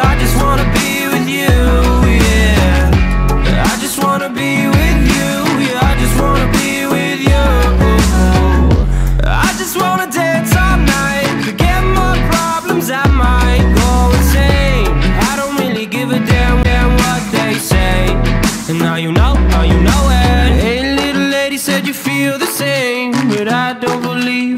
I just wanna be with you. Yeah. I just wanna be with you. Yeah, I just wanna be with you. I just wanna dance all night. Forget my problems. I might go insane. I don't really give a damn, damn what they say. And now you know, now you know it. Hey, little lady said you feel the same. But I don't believe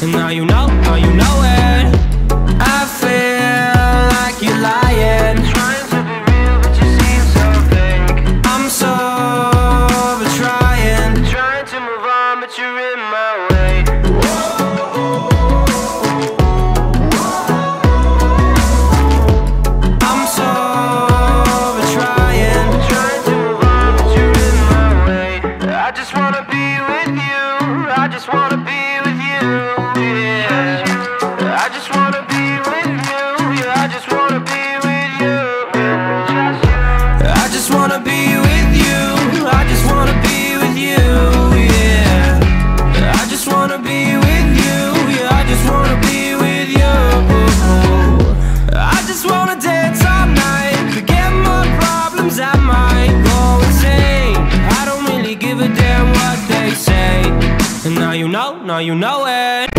And now you know, now you know it. I feel like you're lying. Trying to be real, but you seem so fake. I'm so over trying. Trying to move on, but you're in my way. I'm so over trying. Trying to move on, but you're in my way. I just wanna be just wanna be with you. I just wanna be with you. Yeah. I just wanna be with you. Yeah, I just wanna be with you. I just wanna dance all night. Forget my problems. I might go insane. I don't really give a damn what they say. And now you know, now you know it.